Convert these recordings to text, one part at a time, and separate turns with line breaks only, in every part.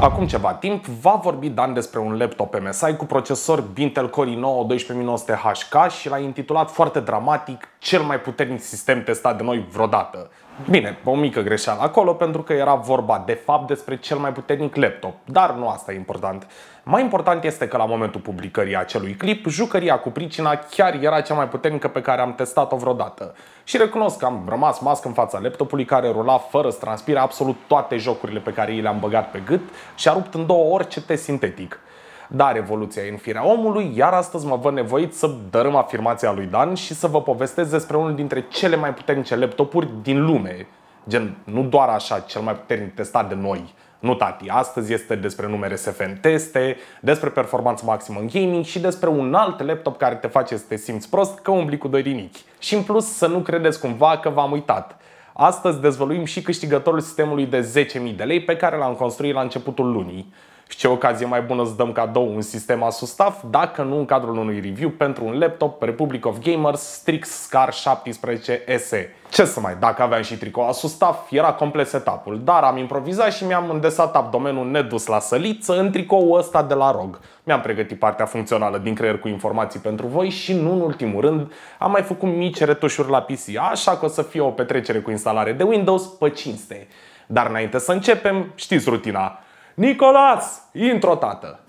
Acum ceva timp va vorbi Dan despre un laptop MSI cu procesor Intel Core i9 12900HK și l-a intitulat foarte dramatic cel mai puternic sistem testat de noi vreodată. Bine, o mică greșeală acolo pentru că era vorba de fapt despre cel mai puternic laptop, dar nu asta e important. Mai important este că la momentul publicării acelui clip, jucăria cu pricina chiar era cea mai puternică pe care am testat-o vreodată. Și recunosc că am rămas masc în fața laptopului care rula fără să transpire absolut toate jocurile pe care i le-am băgat pe gât și a rupt în două orice test sintetic. Dar evoluția e în firea omului, iar astăzi mă văd nevoit să dărâm afirmația lui Dan și să vă povestesc despre unul dintre cele mai puternice laptopuri din lume. Gen, nu doar așa, cel mai puternic testat de noi. Nu tati, astăzi este despre numere SFN teste, despre performanță maximă în gaming și despre un alt laptop care te face să te simți prost că umbli cu doi rinichi. Și în plus să nu credeți cumva că v-am uitat. Astăzi dezvăluim și câștigătorul sistemului de 10.000 de lei pe care l-am construit la începutul lunii. Și ce ocazie mai bună să dăm cadou un sistem Asus TUF, dacă nu în cadrul unui review pentru un laptop Republic of Gamers Strix Scar 17 SE. Ce să mai, dacă aveam și tricou Asus TUF, era complet setup-ul, dar am improvizat și mi-am îndesat abdomenul nedus la săliță în tricoul ăsta de la ROG. Mi-am pregătit partea funcțională din creier cu informații pentru voi și nu în ultimul rând am mai făcut mici retușuri la PC, așa că o să fie o petrecere cu instalare de Windows pe cinste. Dar înainte să începem, știți rutina. Nicolas, intro tată!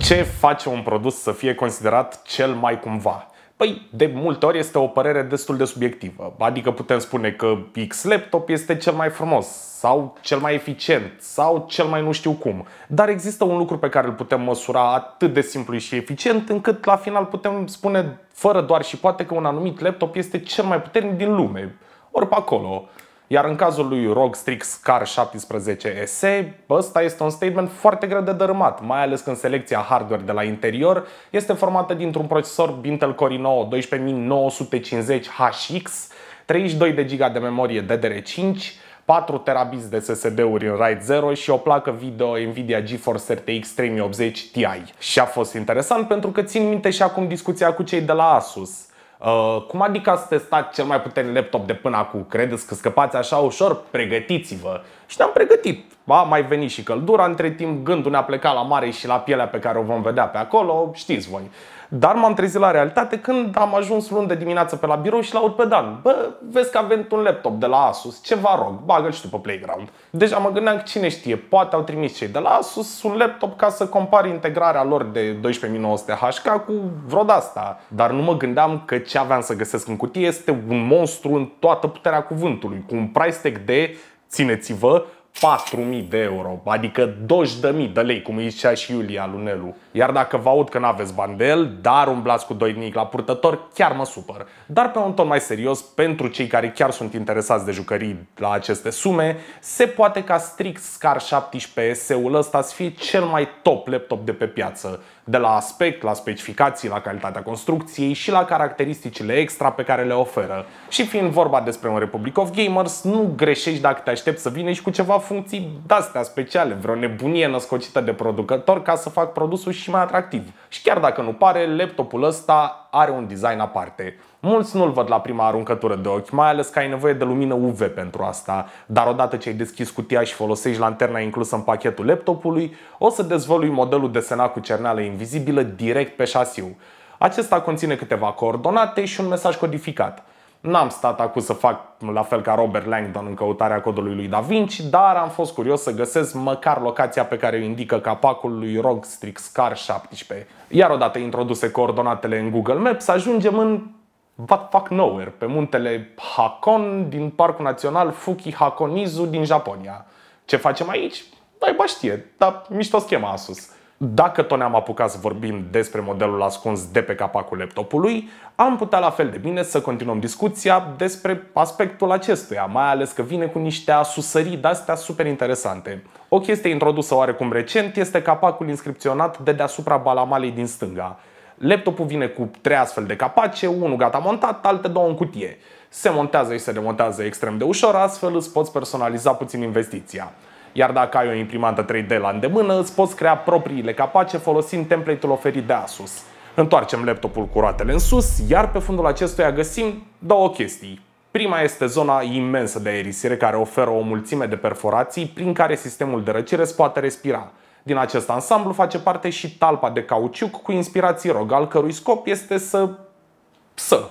Ce face un produs să fie considerat cel mai cumva? Păi, de multe ori este o părere destul de subiectivă. Adică putem spune că X laptop este cel mai frumos sau cel mai eficient sau cel mai nu știu cum. Dar există un lucru pe care îl putem măsura atât de simplu și eficient încât la final putem spune fără doar și poate că un anumit laptop este cel mai puternic din lume. Ori pe acolo. Iar în cazul lui ROG Strix Car 17 SE, ăsta este un statement foarte greu de dărâmat, mai ales când selecția hardware de la interior este formată dintr-un procesor Intel Core i9 12950HX, 32 de GB de memorie DDR5, 4 terabits de SSD-uri în RAID 0 și o placă video Nvidia GeForce RTX 3080 Ti. Și a fost interesant pentru că țin minte și acum discuția cu cei de la Asus Uh, cum adică ați testat cel mai puternic laptop de până acum? Credeți că scăpați așa ușor? Pregătiți-vă! Și ne-am pregătit. A mai venit și căldura, între timp gândul ne-a plecat la mare și la pielea pe care o vom vedea pe acolo, știți voi. Dar m-am trezit la realitate când am ajuns luni de dimineață pe la birou și l-aud pe Dan. Bă, vezi că avem un laptop de la Asus, ceva rog, bagă-l și tu pe Playground. Deja mă gândeam că cine știe, poate au trimis cei de la Asus un laptop ca să compari integrarea lor de 12900 HK cu vreo asta. Dar nu mă gândeam că ce aveam să găsesc în cutie este un monstru în toată puterea cuvântului, cu un price tag de, țineți-vă, 4.000 de euro, adică 20.000 de lei, cum îi zicea și Iulia Lunelu. Iar dacă vă aud că n-aveți bani de el, dar umblați cu doi nici la purtător, chiar mă supăr. Dar pe un ton mai serios, pentru cei care chiar sunt interesați de jucării la aceste sume, se poate ca Strix Scar 17 SE-ul ăsta să fie cel mai top laptop de pe piață. De la aspect, la specificații, la calitatea construcției și la caracteristicile extra pe care le oferă. Și fiind vorba despre un Republic of Gamers, nu greșești dacă te aștepți să vină și cu ceva funcții de-astea speciale, vreo nebunie născocită de producător ca să fac produsul și mai atractiv. Și chiar dacă nu pare, laptopul ăsta are un design aparte. Mulți nu-l văd la prima aruncătură de ochi, mai ales că ai nevoie de lumină UV pentru asta, dar odată ce ai deschis cutia și folosești lanterna inclusă în pachetul laptopului, o să dezvălui modelul desenat cu cerneală invizibilă direct pe șasiu. Acesta conține câteva coordonate și un mesaj codificat. N-am stat acum să fac la fel ca Robert Langdon în căutarea codului lui Da Vinci, dar am fost curios să găsesc măcar locația pe care o indică capacul lui ROG Strix Car 17. Iar odată introduse coordonatele în Google Maps, ajungem în what fuck nowhere, pe muntele Hakon din Parcul Național Fuki Hakonizu din Japonia. Ce facem aici? Dai știe, dar mișto schema Asus. Dacă tot ne-am apucat să vorbim despre modelul ascuns de pe capacul laptopului, am putea la fel de bine să continuăm discuția despre aspectul acestuia, mai ales că vine cu niște asusării de-astea super interesante. O chestie introdusă oarecum recent este capacul inscripționat de deasupra balamalei din stânga. Laptopul vine cu trei astfel de capace, unul gata montat, alte două în cutie. Se montează și se demontează extrem de ușor, astfel îți poți personaliza puțin investiția. Iar dacă ai o imprimantă 3D la îndemână, îți poți crea propriile capace folosind template-ul oferit de Asus. Întoarcem laptopul cu roatele în sus, iar pe fundul acestuia găsim două chestii. Prima este zona imensă de aerisire care oferă o mulțime de perforații prin care sistemul de răcire se poate respira. Din acest ansamblu face parte și talpa de cauciuc cu inspirații rog, al cărui scop este să... să.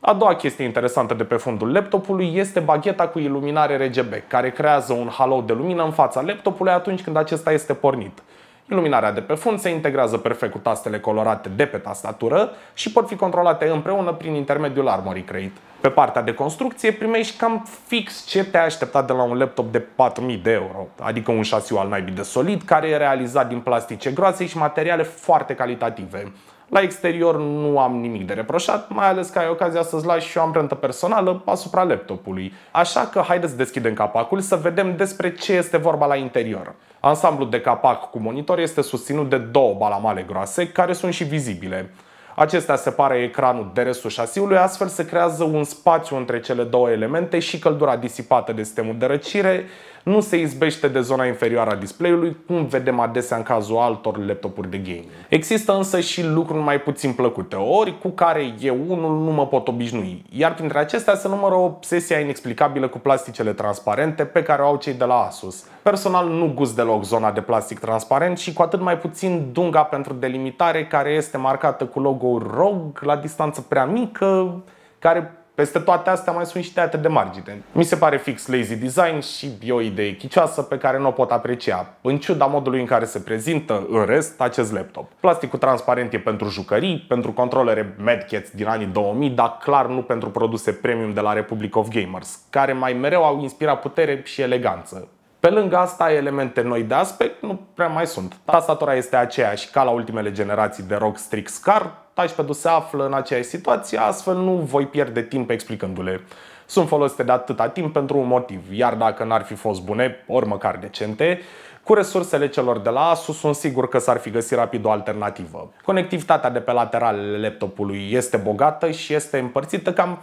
A doua chestie interesantă de pe fundul laptopului este bagheta cu iluminare RGB, care creează un halo de lumină în fața laptopului atunci când acesta este pornit. Iluminarea de pe fund se integrează perfect cu tastele colorate de pe tastatură și pot fi controlate împreună prin intermediul Armory Crate. Pe partea de construcție primești cam fix ce te-ai așteptat de la un laptop de 4000 de euro, adică un șasiu al naibii de solid care e realizat din plastice groase și materiale foarte calitative. La exterior nu am nimic de reproșat, mai ales că ai ocazia să-ți lași și o amprentă personală asupra laptopului. Așa că haideți să deschidem capacul să vedem despre ce este vorba la interior. Ansamblul de capac cu monitor este susținut de două balamale groase care sunt și vizibile. Acestea separă ecranul de restul șasiului, astfel se creează un spațiu între cele două elemente și căldura disipată de sistemul de răcire nu se izbește de zona inferioară a display-ului, cum vedem adesea în cazul altor laptopuri de gaming. Există însă și lucruri mai puțin plăcute, ori cu care eu unul nu mă pot obișnui, iar printre acestea se numără obsesia inexplicabilă cu plasticele transparente pe care o au cei de la Asus. Personal nu gust deloc zona de plastic transparent și cu atât mai puțin dunga pentru delimitare care este marcată cu logo-ul ROG la distanță prea mică, care peste toate astea mai sunt și teatre de margine. Mi se pare fix lazy design și e o idee chicioasă pe care nu o pot aprecia, în ciuda modului în care se prezintă, în rest, acest laptop. Plasticul transparent e pentru jucării, pentru controlere medkits din anii 2000, dar clar nu pentru produse premium de la Republic of Gamers, care mai mereu au inspirat putere și eleganță. Pe lângă asta, elemente noi de aspect nu prea mai sunt. Tastatura este aceeași ca la ultimele generații de ROG Strix Car, 12 se află în aceeași situație, astfel nu voi pierde timp explicându-le. Sunt folosite de atâta timp pentru un motiv, iar dacă n-ar fi fost bune, ori măcar decente, cu resursele celor de la Asus sunt sigur că s-ar fi găsit rapid o alternativă. Conectivitatea de pe lateralele laptopului este bogată și este împărțită cam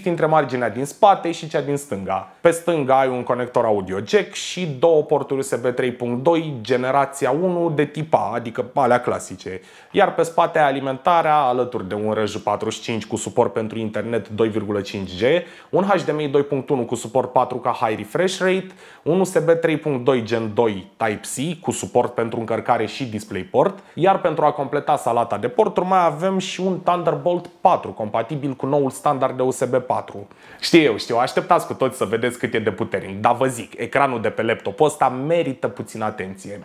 50-50 între marginea din spate și cea din stânga. Pe stânga ai un conector audio jack și două porturi USB 3.2 generația 1 de tip A, adică alea clasice. Iar pe spate ai alimentarea alături de un RJ45 cu suport pentru internet 2,5G, un HDMI 2.1 cu suport 4K High Refresh Rate, un USB 3.2 Gen 2 Type-C cu suport pentru încărcare și DisplayPort, iar pentru a completa salata de porturi mai avem și un Thunderbolt 4 compatibil cu noul standard de USB 4. Știu eu, știu, așteptați cu toți să vedeți cât e de puternic, dar vă zic, ecranul de pe laptopul ăsta merită puțin atenție.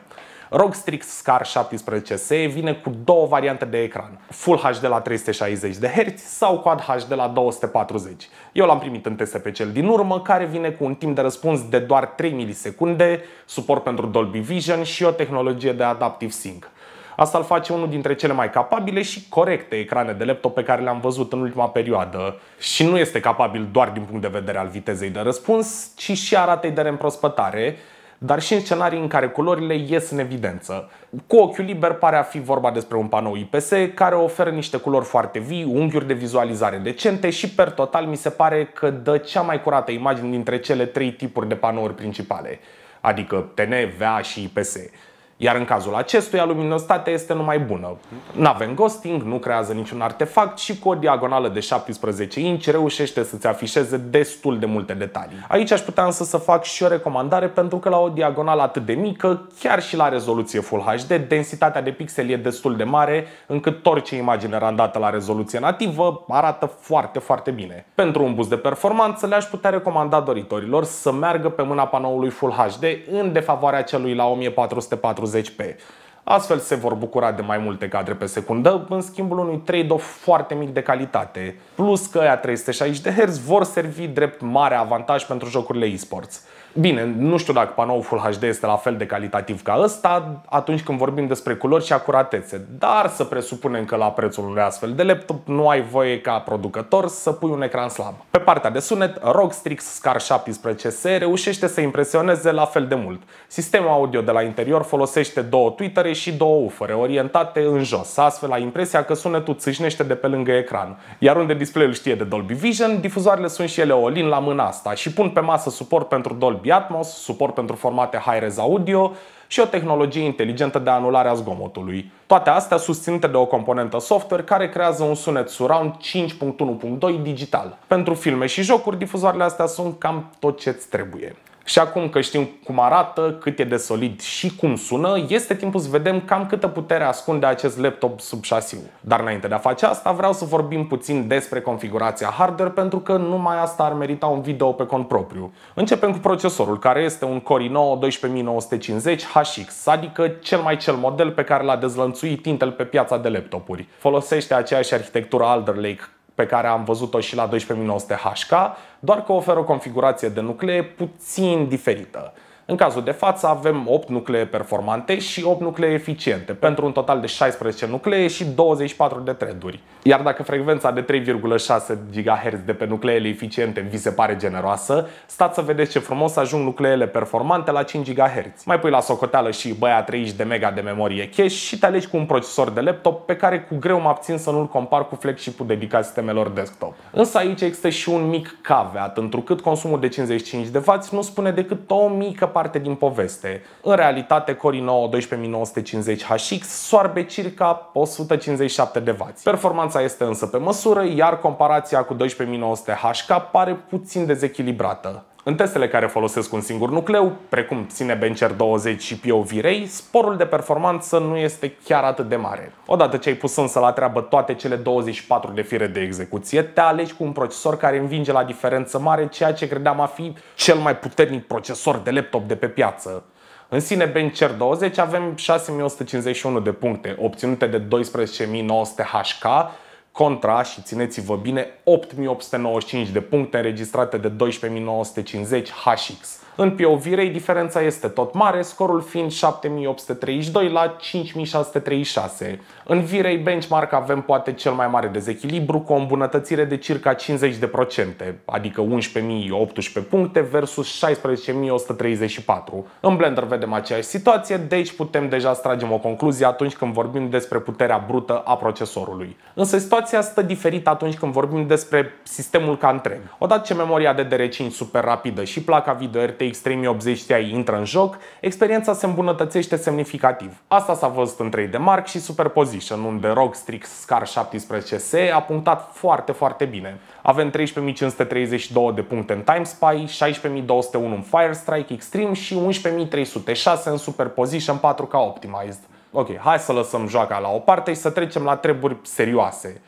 ROG Strix Scar 17 vine cu două variante de ecran, Full HD la 360 de Hz sau Quad HD la 240. Eu l-am primit în TSP cel din urmă, care vine cu un timp de răspuns de doar 3 milisecunde, suport pentru Dolby Vision și o tehnologie de Adaptive Sync. Asta îl face unul dintre cele mai capabile și corecte ecrane de laptop pe care le-am văzut în ultima perioadă. Și nu este capabil doar din punct de vedere al vitezei de răspuns, ci și a ratei de reîmprospătare, dar și în scenarii în care culorile ies în evidență. Cu ochiul liber pare a fi vorba despre un panou IPS care oferă niște culori foarte vii, unghiuri de vizualizare decente și per total mi se pare că dă cea mai curată imagine dintre cele trei tipuri de panouri principale, adică TN, VA și IPS. Iar în cazul acestuia, luminositatea este numai bună. Nu avem ghosting, nu creează niciun artefact și cu o diagonală de 17 inch reușește să-ți afișeze destul de multe detalii. Aici aș putea însă să fac și o recomandare pentru că la o diagonală atât de mică, chiar și la rezoluție Full HD, densitatea de pixeli e destul de mare, încât orice imagine randată la rezoluție nativă arată foarte, foarte bine. Pentru un boost de performanță le-aș putea recomanda doritorilor să meargă pe mâna panoului Full HD în defavoarea celui la 1440 40p. Astfel se vor bucura de mai multe cadre pe secundă, în schimbul unui trade-off foarte mic de calitate. Plus că aia 360 de Hz vor servi drept mare avantaj pentru jocurile e-sports. Bine, nu știu dacă panoul Full HD este la fel de calitativ ca ăsta atunci când vorbim despre culori și acuratețe, dar să presupunem că la prețul unui astfel de laptop nu ai voie ca producător să pui un ecran slab. Pe partea de sunet, ROG Strix Scar 17S reușește să impresioneze la fel de mult. Sistemul audio de la interior folosește două tweetere și două ufere orientate în jos, astfel ai impresia că sunetul țâșnește de pe lângă ecran. Iar unde display-ul știe de Dolby Vision, difuzoarele sunt și ele olin la mâna asta și pun pe masă suport pentru Dolby Dolby Atmos, suport pentru formate high-res audio și o tehnologie inteligentă de anulare a zgomotului. Toate astea susținute de o componentă software care creează un sunet surround 5.1.2 digital. Pentru filme și jocuri, difuzoarele astea sunt cam tot ce-ți trebuie. Și acum că știm cum arată, cât e de solid și cum sună, este timpul să vedem cam câtă putere ascunde acest laptop sub șasiu. Dar înainte de a face asta, vreau să vorbim puțin despre configurația hardware pentru că numai asta ar merita un video pe cont propriu. Începem cu procesorul, care este un Core i9 12950 HX, adică cel mai cel model pe care l-a dezlănțuit Intel pe piața de laptopuri. Folosește aceeași arhitectură Alder Lake pe care am văzut-o și la 12900 HK, doar că oferă o configurație de nuclee puțin diferită. În cazul de față avem 8 nuclee performante și 8 nuclee eficiente, pentru un total de 16 nuclee și 24 de threaduri. Iar dacă frecvența de 3,6 GHz de pe nucleele eficiente vi se pare generoasă, stați să vedeți ce frumos ajung nucleele performante la 5 GHz. Mai pui la socoteală și băia 30 de MB de memorie cache și te alegi cu un procesor de laptop pe care cu greu mă abțin să nu-l compar cu flagship-ul dedicat sistemelor desktop. Însă aici există și un mic caveat, întrucât consumul de 55 de W nu spune decât o mică parte din poveste. În realitate, Core i9 12950 HX soarbe circa 157 de W. Performanța este însă pe măsură, iar comparația cu 12900 HK pare puțin dezechilibrată. În testele care folosesc un singur nucleu, precum Cinebencher 20 și POV Ray, sporul de performanță nu este chiar atât de mare. Odată ce ai pus însă la treabă toate cele 24 de fire de execuție, te alegi cu un procesor care învinge la diferență mare ceea ce credeam a fi cel mai puternic procesor de laptop de pe piață. În sine Bencher 20 avem 6151 de puncte, obținute de 12900 HK, contra, și țineți-vă bine, 8895 de puncte înregistrate de 12950 HX. În POV Ray diferența este tot mare, scorul fiind 7832 la 5636. În V-Ray Benchmark avem poate cel mai mare dezechilibru cu o îmbunătățire de circa 50%, adică 11.018 puncte versus 16.134. În Blender vedem aceeași situație, deci putem deja să tragem o concluzie atunci când vorbim despre puterea brută a procesorului. Însă situația stă diferită atunci când vorbim despre sistemul ca întreg. Odată ce memoria DDR5 super rapidă și placa video RTX 3080 Ti intră în joc, experiența se îmbunătățește semnificativ. Asta s-a văzut în 3D Mark și Superposition, unde ROG Strix Scar 17S a punctat foarte, foarte bine. Avem 13532 de puncte în Time Spy, 16201 în Fire Strike Extreme și 11306 în Superposition 4K Optimized. Ok, hai să lăsăm joaca la o parte și să trecem la treburi serioase.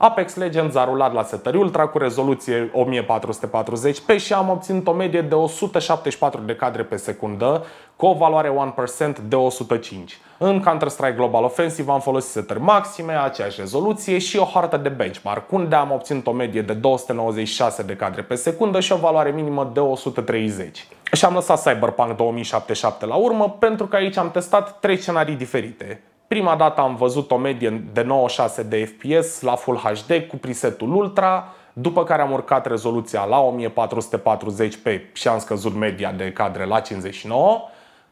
Apex Legends a rulat la setări ultra cu rezoluție 1440p și am obținut o medie de 174 de cadre pe secundă cu o valoare 1% de 105. În Counter-Strike Global Offensive am folosit setări maxime, aceeași rezoluție și o hartă de benchmark, unde am obținut o medie de 296 de cadre pe secundă și o valoare minimă de 130. Și am lăsat Cyberpunk 2077 la urmă pentru că aici am testat trei scenarii diferite. Prima dată am văzut o medie de 96 de FPS la Full HD cu presetul Ultra, după care am urcat rezoluția la 1440p și am scăzut media de cadre la 59,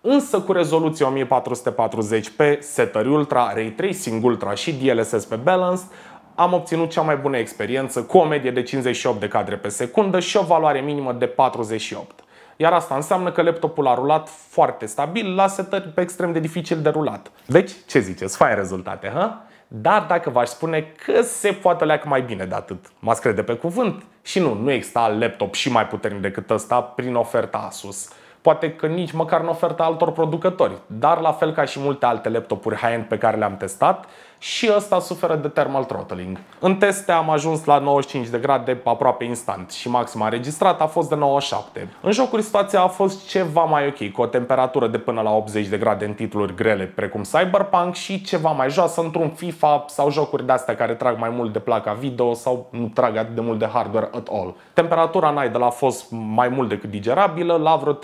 însă cu rezoluție 1440p, setări Ultra, Ray Tracing Ultra și DLSS pe Balanced, am obținut cea mai bună experiență cu o medie de 58 de cadre pe secundă și o valoare minimă de 48. Iar asta înseamnă că laptopul a rulat foarte stabil la setări pe extrem de dificil de rulat. Deci, ce ziceți? Fain rezultate, ha? Dar dacă v-aș spune că se poate leacă mai bine de atât, m-ați crede pe cuvânt? Și nu, nu exista alt laptop și mai puternic decât ăsta prin oferta Asus. Poate că nici măcar în oferta altor producători, dar la fel ca și multe alte laptopuri high-end pe care le-am testat, și ăsta suferă de thermal throttling. În teste am ajuns la 95 de grade aproape instant și maxima înregistrată a fost de 97. În jocuri situația a fost ceva mai ok, cu o temperatură de până la 80 de grade în titluri grele precum Cyberpunk și ceva mai joasă într-un FIFA sau jocuri de astea care trag mai mult de placa video sau nu trag atât de mult de hardware at all. Temperatura în idle a fost mai mult decât digerabilă la vreo 38-40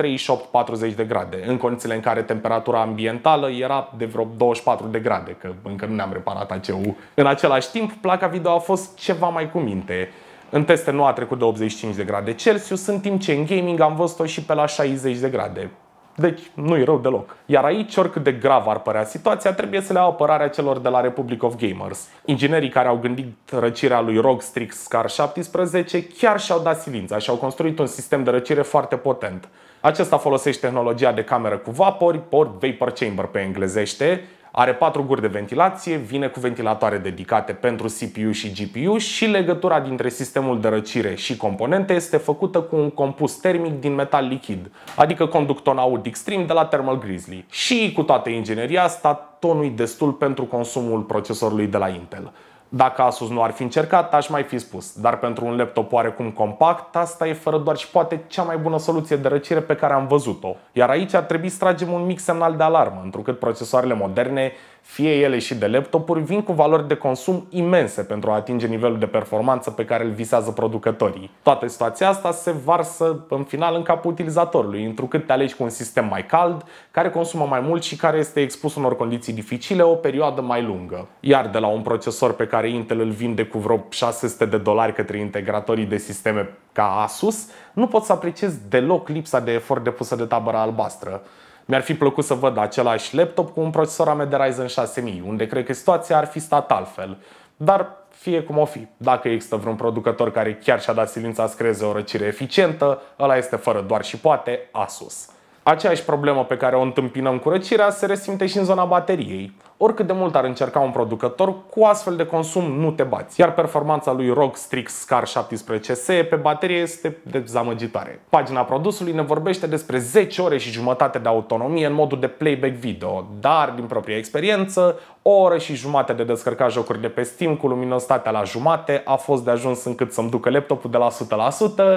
de grade, în condițiile în care temperatura ambientală era de vreo 24 de grade, că încă nu ne-am reparat ACU. În același timp, placa video a fost ceva mai cu minte. În teste nu a trecut de 85 de grade Celsius, în timp ce în gaming am văzut-o și pe la 60 de grade. Deci nu-i rău deloc. Iar aici, oricât de grav ar părea situația, trebuie să le au apărarea celor de la Republic of Gamers. Inginerii care au gândit răcirea lui ROG Strix Scar 17 chiar și-au dat silința și au construit un sistem de răcire foarte potent. Acesta folosește tehnologia de cameră cu vapori, port vapor chamber pe englezește, are patru guri de ventilație, vine cu ventilatoare dedicate pentru CPU și GPU și legătura dintre sistemul de răcire și componente este făcută cu un compus termic din metal lichid, adică conduc ton aud extrem de la Thermal Grizzly. Și cu toată ingineria asta, tonul e destul pentru consumul procesorului de la Intel. Dacă Asus nu ar fi încercat, aș mai fi spus. Dar pentru un laptop oarecum compact, asta e fără doar și poate cea mai bună soluție de răcire pe care am văzut-o. Iar aici ar trebui să tragem un mic semnal de alarmă, întrucât procesoarele moderne fie ele și de laptopuri, vin cu valori de consum imense pentru a atinge nivelul de performanță pe care îl visează producătorii. Toată situația asta se varsă în final în capul utilizatorului, întrucât te alegi cu un sistem mai cald, care consumă mai mult și care este expus unor condiții dificile o perioadă mai lungă. Iar de la un procesor pe care Intel îl vinde cu vreo 600 de dolari către integratorii de sisteme ca Asus, nu pot să apreciez deloc lipsa de efort depusă de tabăra albastră. Mi-ar fi plăcut să văd același laptop cu un procesor AMD Ryzen 6000, unde cred că situația ar fi stat altfel. Dar fie cum o fi, dacă există vreun producător care chiar și-a dat silința să creeze o răcire eficientă, ăla este fără doar și poate Asus. Aceeași problemă pe care o întâmpinăm cu răcirea se resimte și în zona bateriei. Oricât de mult ar încerca un producător, cu astfel de consum nu te bați. Iar performanța lui ROG Strix Scar 17 SE pe baterie este dezamăgitoare. Pagina produsului ne vorbește despre 10 ore și jumătate de autonomie în modul de playback video, dar din propria experiență, o oră și jumate de descărcat jocuri de pe Steam cu luminositatea la jumate a fost de ajuns încât să-mi ducă laptopul de la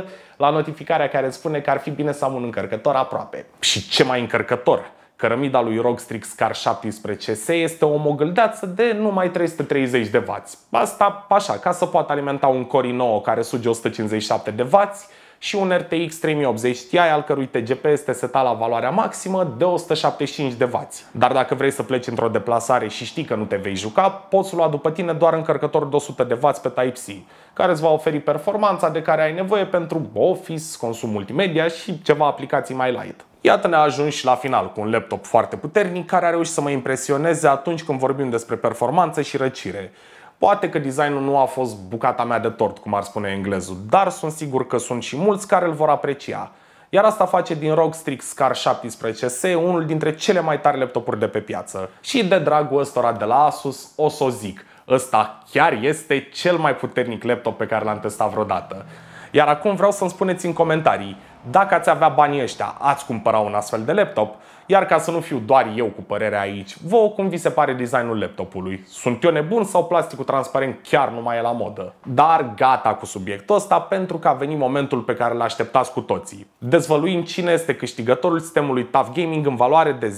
100% la notificarea care spune că ar fi bine să am un încărcător aproape. Și ce mai încărcător? Cărămida lui ROG Strix Car 17S este o mogâldeață de numai 330 de W. Asta așa, ca să poată alimenta un Core i9 care suge 157 de W și un RTX 3080 Ti al cărui TGP este setat la valoarea maximă de 175 de W. Dar dacă vrei să pleci într-o deplasare și știi că nu te vei juca, poți lua după tine doar încărcător de 100 de W pe Type-C, care îți va oferi performanța de care ai nevoie pentru Office, consum multimedia și ceva aplicații mai light. Iată ne-a ajuns și la final cu un laptop foarte puternic care a reușit să mă impresioneze atunci când vorbim despre performanță și răcire. Poate că designul nu a fost bucata mea de tort, cum ar spune englezul, dar sunt sigur că sunt și mulți care îl vor aprecia. Iar asta face din ROG Strix Scar 17S unul dintre cele mai tari laptopuri de pe piață. Și de dragul ăstora de la Asus o să o zic, ăsta chiar este cel mai puternic laptop pe care l-am testat vreodată. Iar acum vreau să-mi spuneți în comentarii, dacă ați avea banii ăștia, ați cumpăra un astfel de laptop? Iar ca să nu fiu doar eu cu părerea aici, vouă cum vi se pare designul laptopului? Sunt eu nebun sau plasticul transparent chiar nu mai e la modă? Dar gata cu subiectul ăsta pentru că a venit momentul pe care l așteptați cu toții. Dezvăluim cine este câștigătorul sistemului TAF Gaming în valoare de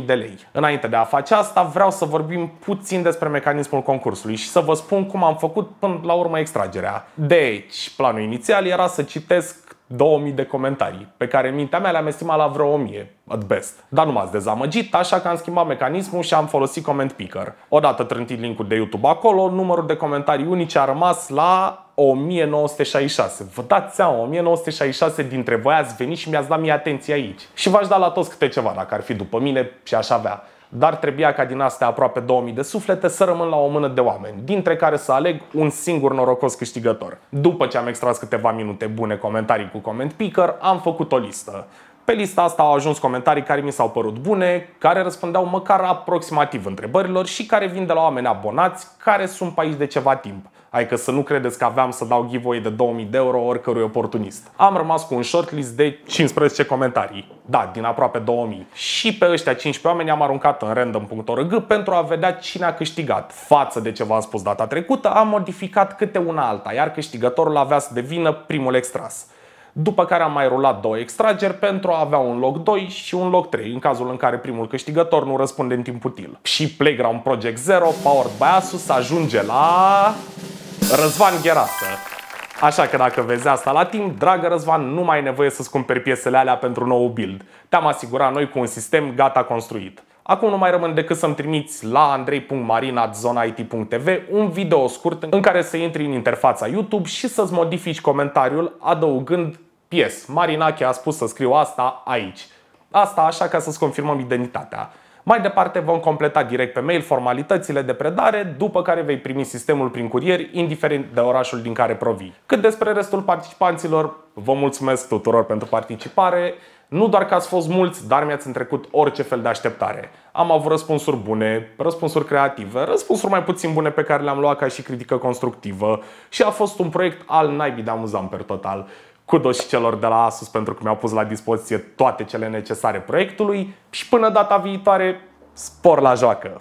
10.000 de lei. Înainte de a face asta, vreau să vorbim puțin despre mecanismul concursului și să vă spun cum am făcut până la urmă extragerea. Deci, planul inițial era să citesc 2000 de comentarii, pe care în mintea mea le-am estimat la vreo 1000, at best. Dar nu m-ați dezamăgit, așa că am schimbat mecanismul și am folosit Comment Picker. Odată trântit linkul de YouTube acolo, numărul de comentarii unice a rămas la 1966. Vă dați seama, 1966 dintre voi ați venit și mi-ați dat mie atenție aici. Și v-aș da la toți câte ceva dacă ar fi după mine și aș avea dar trebuia ca din astea aproape 2000 de suflete să rămân la o mână de oameni, dintre care să aleg un singur norocos câștigător. După ce am extras câteva minute bune comentarii cu Comment Picker, am făcut o listă. Pe lista asta au ajuns comentarii care mi s-au părut bune, care răspundeau măcar aproximativ întrebărilor și care vin de la oameni abonați care sunt pe aici de ceva timp. Adică să nu credeți că aveam să dau giveaway de 2000 de euro oricărui oportunist. Am rămas cu un shortlist de 15 comentarii. Da, din aproape 2000. Și pe ăștia 15 oameni am aruncat în random.org pentru a vedea cine a câștigat. Față de ce v-am spus data trecută, am modificat câte una alta, iar câștigătorul avea să devină primul extras după care am mai rulat două extrageri pentru a avea un loc 2 și un loc 3, în cazul în care primul câștigător nu răspunde în timp util. Și Playground Project Zero, powered by Asus, ajunge la... Răzvan Gherasă. Așa că dacă vezi asta la timp, dragă Răzvan, nu mai ai nevoie să-ți cumperi piesele alea pentru nou build. Te-am asigurat noi cu un sistem gata construit. Acum nu mai rămân decât să-mi trimiți la andrei.marina.zonait.tv un video scurt în care să intri în interfața YouTube și să-ți modifici comentariul adăugând PS. Marinache a spus să scriu asta aici. Asta așa ca să-ți confirmăm identitatea. Mai departe vom completa direct pe mail formalitățile de predare, după care vei primi sistemul prin curier, indiferent de orașul din care provii. Cât despre restul participanților, vă mulțumesc tuturor pentru participare. Nu doar că ați fost mulți, dar mi-ați întrecut orice fel de așteptare. Am avut răspunsuri bune, răspunsuri creative, răspunsuri mai puțin bune pe care le-am luat ca și critică constructivă și a fost un proiect al naibii de amuzant per total. Kudos și celor de la Asus pentru că mi-au pus la dispoziție toate cele necesare proiectului și până data viitoare, spor la joacă!